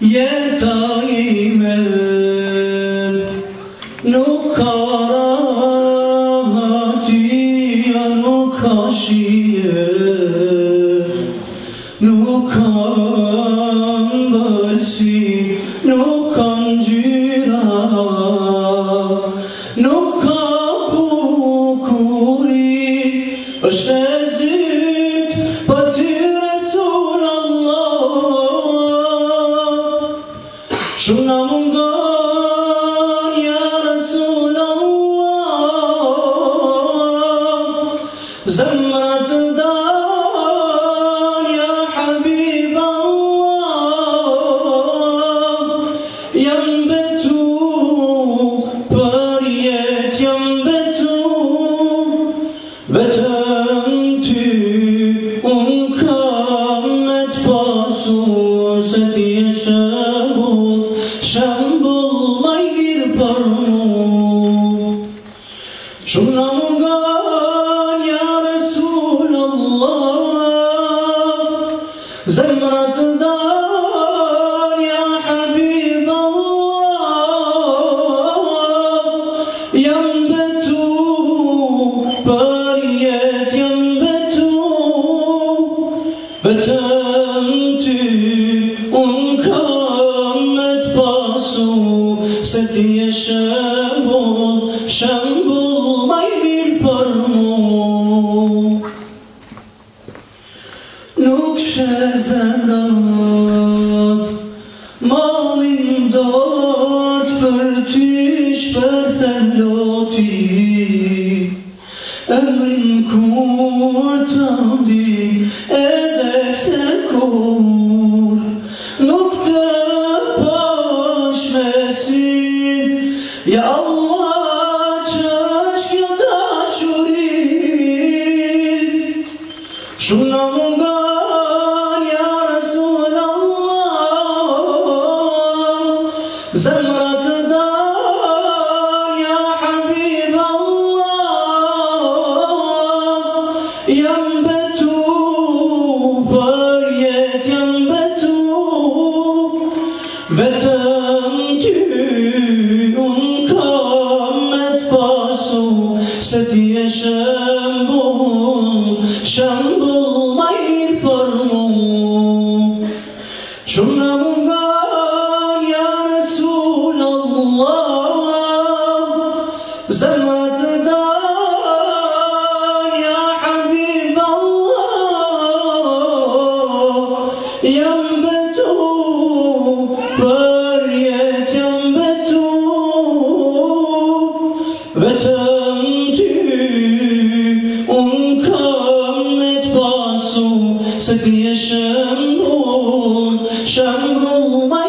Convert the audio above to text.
眼中 شنا منغان يا رسول الله. زمرة دار يا حبيب الله. ينبت بريت ينبت بتمت انكمت فاسوست يشبه شنا مغان يا رسول الله. زمرة دار يا حبيب الله. ينبت بريت ينبت فتمت انكمت باسو ستي شامبول شامبول نكشة زناب مالين داد فرتش فرثلوتي أمن كنت دي شنبول شنبول غير فرمو. شنا مغان يا رسول الله. زمرة دار يا حبيب الله. ينبت بريت غير برمو